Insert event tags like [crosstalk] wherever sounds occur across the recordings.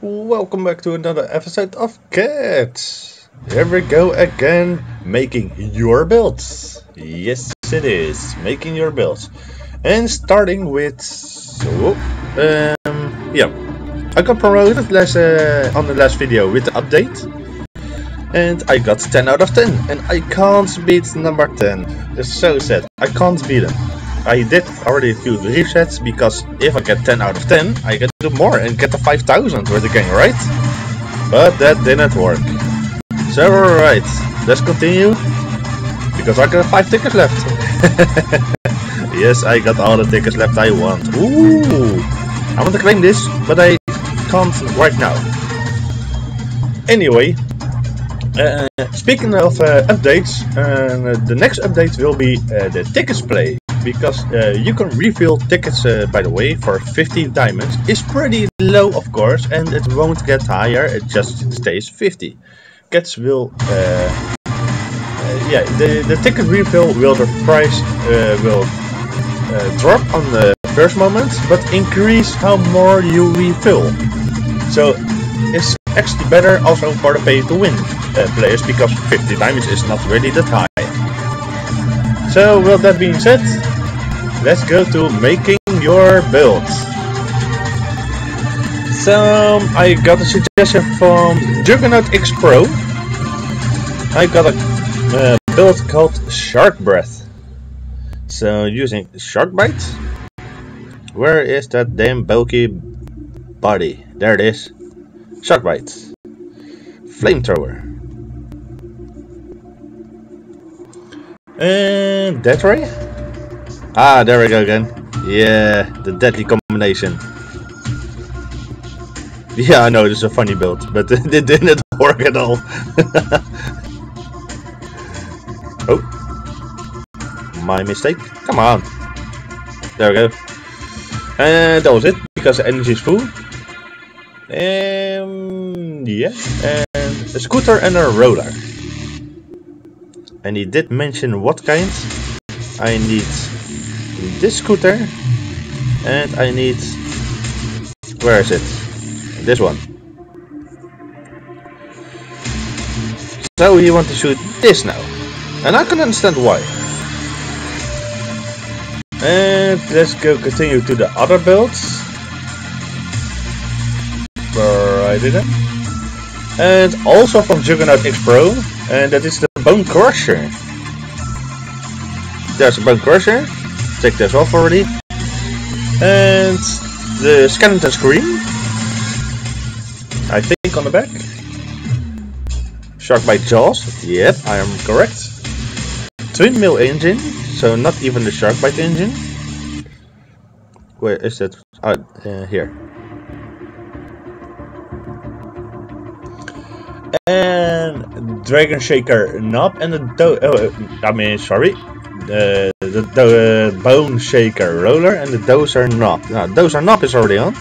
Welcome back to another episode of Cats. Here we go again, making your builds. Yes, it is making your builds, and starting with so, um, yeah, I got promoted last uh, on the last video with the update, and I got 10 out of 10, and I can't beat number 10. It's so sad. I can't beat him. I did already a few resets because if I get 10 out of 10, I can do more and get the 5000 with the game, right? But that didn't work. So alright, let's continue. Because I got 5 tickets left. [laughs] yes, I got all the tickets left I want. Ooh! I want to claim this, but I can't right now. Anyway, uh, speaking of uh, updates, uh, the next update will be uh, the tickets play because uh, you can refill tickets uh, by the way for 50 diamonds. Is pretty low of course and it won't get higher. It just stays 50 cats will uh, uh, yeah the, the ticket refill will the price uh, will uh, drop on the first moment but increase how more you refill. So it's actually better also for the pay to win players because 50 diamonds is not really that high. So with that being said, let's go to making your builds. So I got a suggestion from Juggernaut X Pro. I got a uh, build called Shark Breath. So using Shark Bite. Where is that damn bulky body? There it is. Shark Bite. Flamethrower. And that way? Ah, there we go again. Yeah, the deadly combination. Yeah, I know, this is a funny build, but [laughs] it didn't work at all. [laughs] oh. My mistake. Come on. There we go. And that was it, because the energy is full. Um, yeah, and a scooter and a roller. And he did mention what kind. I need this scooter and I need where is it? This one. So you want to shoot this now. And I can understand why. And let's go continue to the other builds. Right there. And also from Juggernaut X Pro, and that is the Bone Crusher. There's a Bone Crusher. Take this off already. And the Skeleton Scream. I think on the back. Shark Bite Jaws. Yep, I am correct. Twin Mill engine, so not even the Shark Bite engine. Where is that? Ah, uh, here. and Dragon Shaker knob and the do oh, I mean sorry Uh, the the, the Bone Shaker roller and the Dozer knob. Now Dozer knob is already on.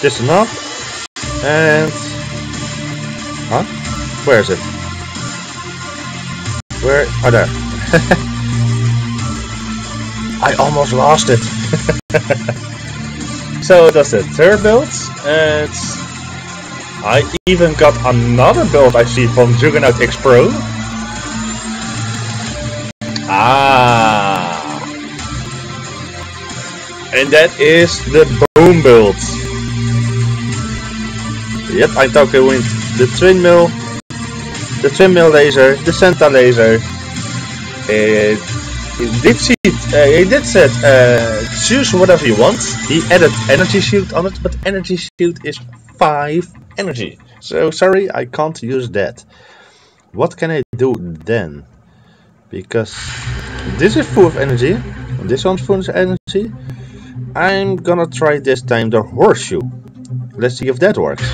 This knob and huh? Where is it? Where? Oh there. [laughs] I almost lost it. [laughs] So that's the third build, and I even got another build I see from Juggernaut X Pro. Ah, and that is the boom build. Yep, I'm talking with the twin mill, the twin mill laser, the Santa laser. It did uh, he did said uh, choose whatever you want. He added energy shield on it, but energy shield is five energy. So sorry, I can't use that. What can I do then? Because this is full of energy, this one's full of energy. I'm gonna try this time the horseshoe. Let's see if that works.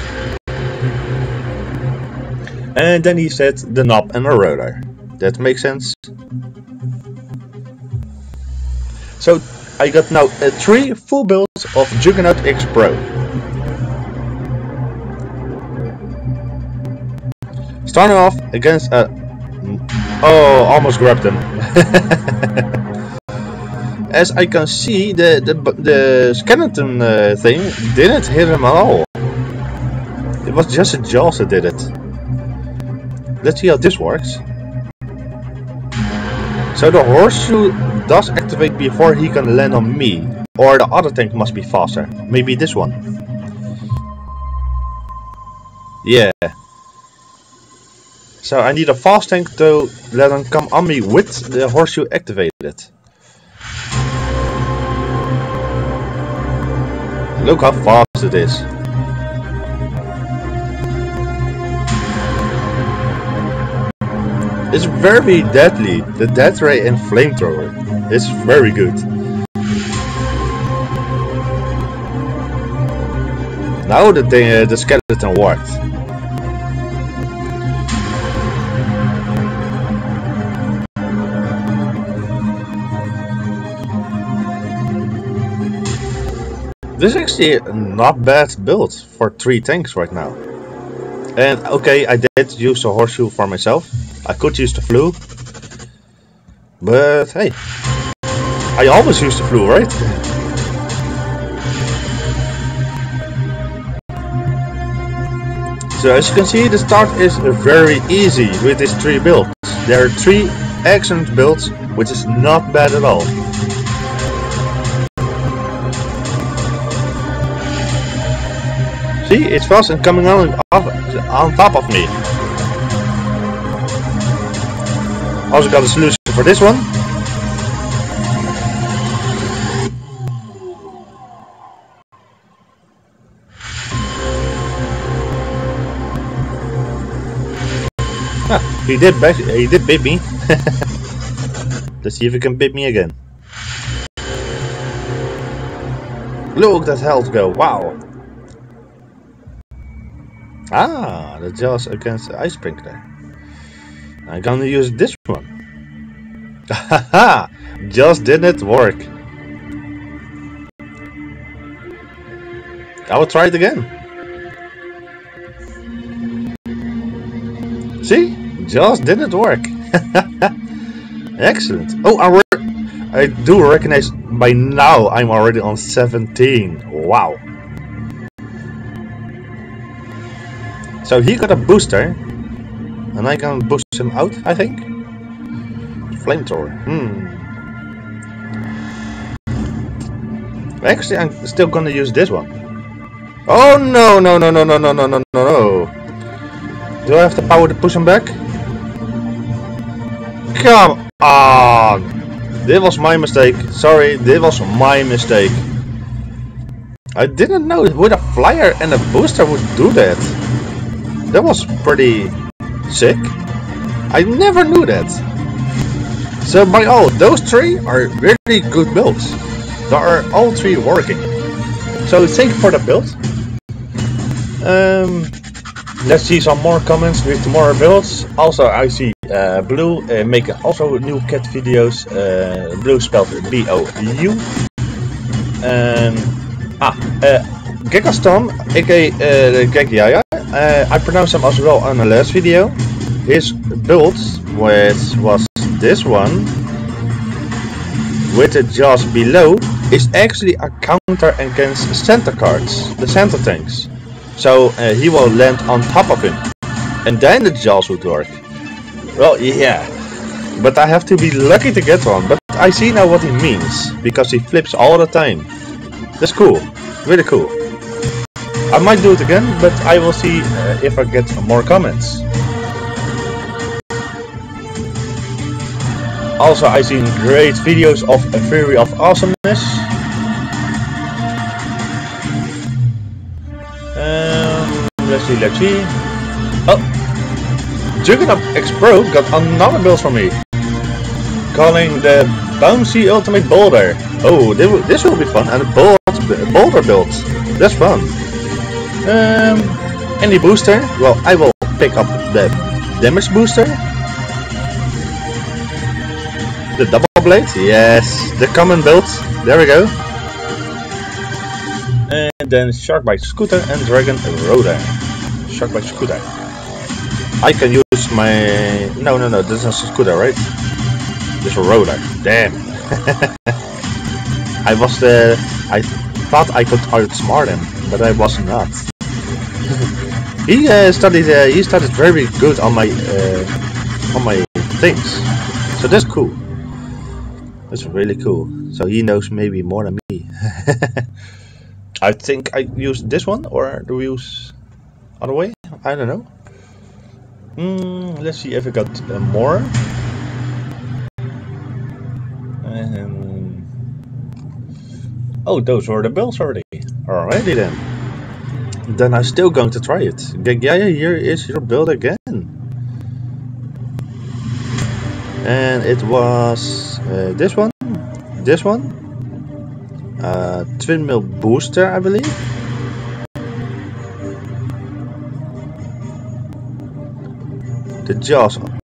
And then he said the knob and a roller. That makes sense. So I got now uh, three full builds of Juggernaut X Pro. Starting off against a... Oh, almost grabbed him. [laughs] as I can see, the the, the skeleton uh, thing didn't hit him at all. It was just a Jaws that did it. Let's see how this works. So the horseshoe does activate before he can land on me. Or the other tank must be faster. Maybe this one. Yeah. So I need a fast tank to let him come on me with the horseshoe activated. Look how fast it is. It's very deadly. The death ray and flamethrower. It's very good. Now the, the, the skeleton worked. This is actually not bad build for three tanks right now. And okay, I did use a horseshoe for myself. I could use the flu. But hey, I always use the flu, right? So as you can see, the start is very easy with these three builds. There are three excellent builds, which is not bad at all. See, it's fast and coming on, on top of me. Also got a solution for this one. Ah, he did back, he did bit me. [laughs] Let's see if he can bit me again. Look, that health go, wow. Ah, the jaws against the ice sprinkler. I'm gonna use this one. Haha! Just didn't work. I will try it again. See? Just didn't work. [laughs] Excellent. Oh, I, I do recognize by now I'm already on 17. Wow. So he got a booster. And I can boost him out, I think. Flamethrower. Hmm. Actually, I'm still gonna use this one. Oh no, no, no, no, no, no, no, no, no, no. Do I have the power to push him back? Come on! This was my mistake. Sorry, this was my mistake. I didn't know with a flyer and a booster would do that. That was pretty sick. I never knew that. So by all, those three are really good builds. They are all three working. So thank you for the build. Um, let's see some more comments with more builds. Also, I see uh, Blue uh, make also new cat videos. Uh, Blue spelled B-O-U. Um, ah, uh, Gekaston, aka uh. Uh, I pronounced him as well on the last video. His build, which was this one, with the jaws below, is actually a counter against center cards, the center tanks. So uh, he will land on top of him. And then the jaws would work. Well, yeah. But I have to be lucky to get one. But I see now what he means. Because he flips all the time. That's cool. Really cool. I might do it again, but I will see uh, if I get more comments. Also, I've seen great videos of A Theory of Awesomeness. Um, let's see, let's see. Oh! Juggernaut X Pro got another build from me. Calling the Bouncy Ultimate Boulder. Oh, this will be fun. And a boulder build. That's fun. Um, any booster? Well, I will pick up the damage booster. The double blade? Yes, the common build. There we go. And then Sharkbite Scooter and Dragon Rotor. Sharkbite Scooter. I can use my... No, no, no, this is a scooter, right? This is a rotor. Damn. [laughs] I was the. I thought I could outsmart him, but I was not. He uh, studied. Uh, he started very good on my uh, on my things, so that's cool. That's really cool. So he knows maybe more than me. [laughs] I think I use this one, or do we use other way? I don't know. Mm, let's see if I got uh, more. Um, oh, those were the bells already. Alrighty then. Then I'm still going to try it. Yeah, here is your build again. And it was uh, this one, this one, uh, twin mill booster, I believe. The jaws on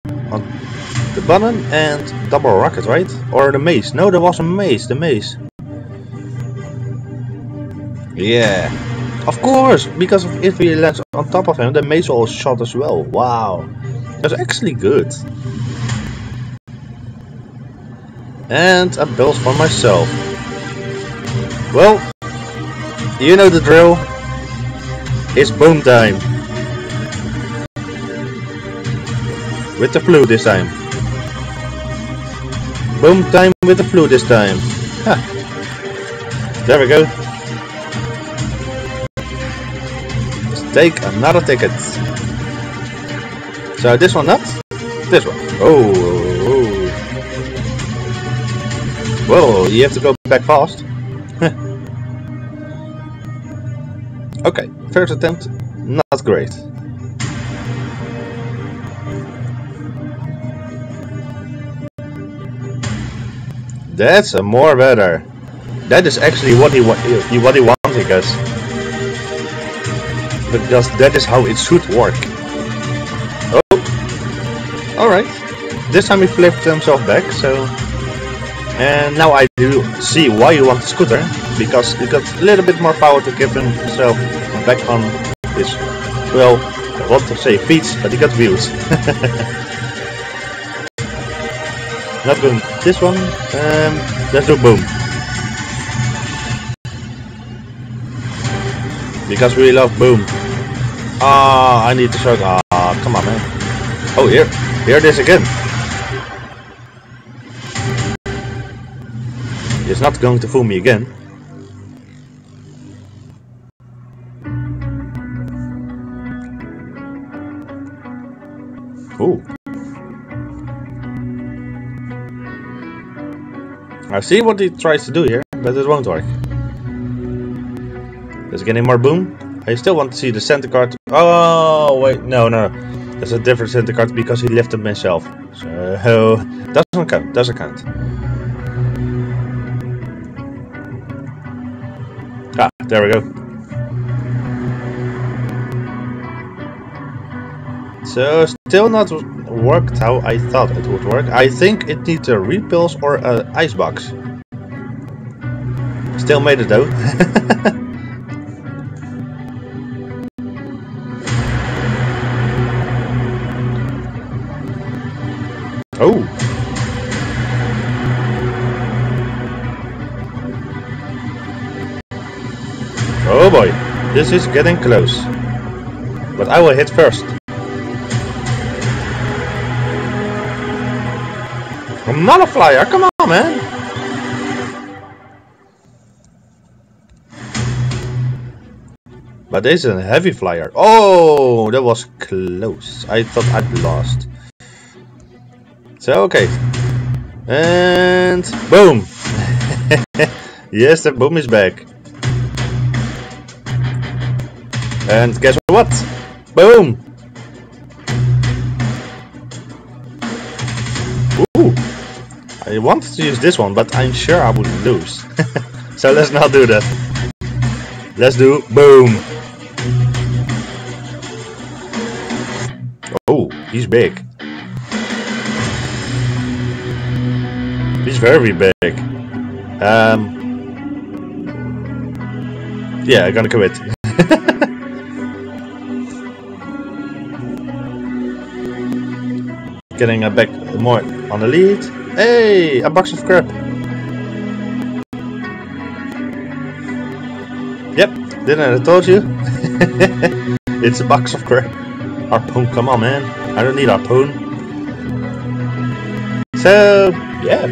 the button and double rocket, right? Or the maze. No, there was a maze, the maze. Yeah. Of course, because if he lands on top of him, the mace will shot as well. Wow. That's actually good. And a build for myself. Well, you know the drill. It's boom time. With the flu this time. Boom time with the flu this time. Huh. There we go. Take another ticket. So this one not? This one. Oh, oh. oh. Whoa, you have to go back fast. [laughs] okay, first attempt, not great. That's a more better. That is actually what he what he wanted, guys. Because that is how it should work. Oh, all right. This time he flipped himself back, so. And now I do see why you want the scooter, because he got a little bit more power to give himself back on his, well, I want to say feet, but he got wheels. [laughs] Not going this one. Um, let's do boom. Because we love boom. Ah, I need to show. Ah, come on, man. Oh, here, here it is again. It's not going to fool me again. Ooh. I see what he tries to do here, but it won't work. It getting more boom? I still want to see the center card. Oh, wait, no, no. That's a different center card because he lifted himself. So, [laughs] doesn't count, doesn't count. Ah, there we go. So, still not worked how I thought it would work. I think it needs a repulse or an icebox. Still made it though. [laughs] oh. Oh boy, this is getting close. But I will hit first. I'm not a flyer, come on, man. But this is a heavy flyer. Oh, that was close. I thought I'd lost. So, okay. And boom. [laughs] yes, the boom is back. And guess what? Boom. Ooh! I wanted to use this one, but I'm sure I would lose. [laughs] so let's not do that. Let's do boom. Oh, he's big. He's very big. Um. Yeah, I'm gonna quit. [laughs] Getting a back more on the lead. Hey, a box of crap. Yep, didn't I told you? [laughs] it's a box of crap. Harpoon, come on man. I don't need harpoon. So, yeah.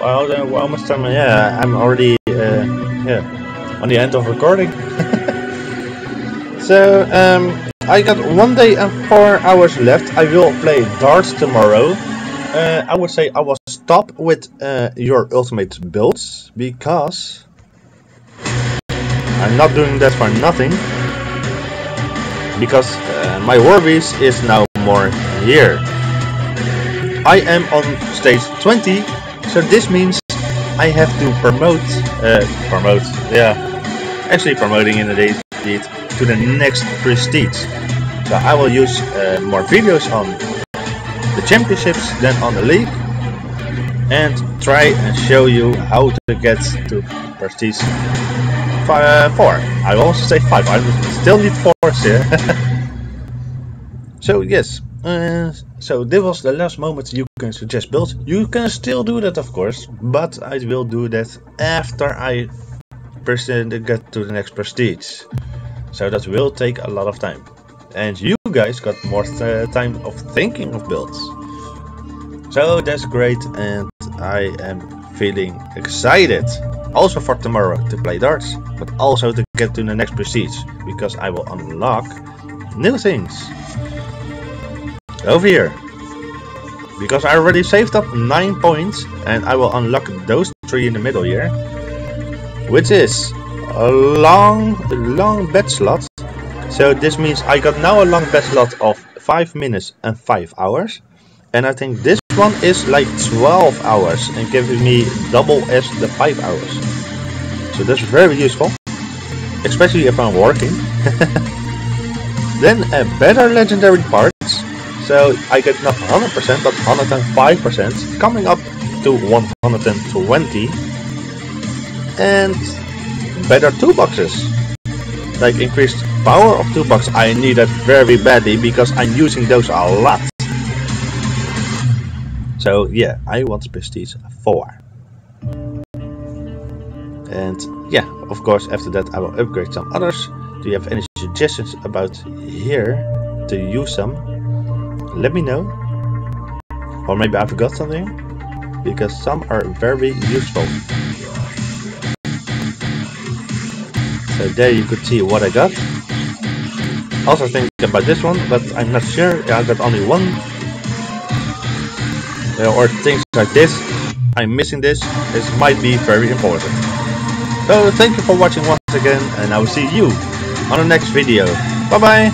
Well, then, well, almost time, yeah, I'm already, uh, yeah, on the end of recording. [laughs] so, um, I got one day and four hours left. I will play darts tomorrow. Uh, I would say I will stop with uh, your ultimate builds because I'm not doing that for nothing because uh, my Warbeast is now more here. I am on stage 20 so this means I have to promote, uh, promote, yeah, actually promoting in the indeed to the next prestige. So I will use uh, more videos on the championships than on the league and try and show you how to get to prestige uh, 4. I also say 5, I still need 4 here. [laughs] so yes, uh, so this was the last moment you can suggest builds. You can still do that of course, but I will do that after I get to the next prestige. So that will take a lot of time. And you guys got more time of thinking of builds. So that's great and I am feeling excited. Also for tomorrow to play darts, but also to get to the next prestige, because I will unlock new things. Over here. Because I already saved up 9 points, and I will unlock those 3 in the middle here. Which is a long, long bed slot. So this means I got now a long bed slot of 5 minutes and 5 hours. And I think this one is like 12 hours and giving me double as the 5 hours. So that's very useful. Especially if I'm working. [laughs] then a better legendary parts. So I get not 100% but 105% coming up to 120. And better toolboxes. Like increased power of toolbox I need that very badly because I'm using those a lot. So yeah, I want Prestige 4. And yeah, of course after that I will upgrade some others. Do you have any suggestions about here to use some? Let me know. Or maybe I forgot something. Because some are very useful. So there you could see what I got. Also think about this one, but I'm not sure. I got only one or things like this. I'm missing this. This might be very important. So thank you for watching once again and I will see you on the next video. Bye bye!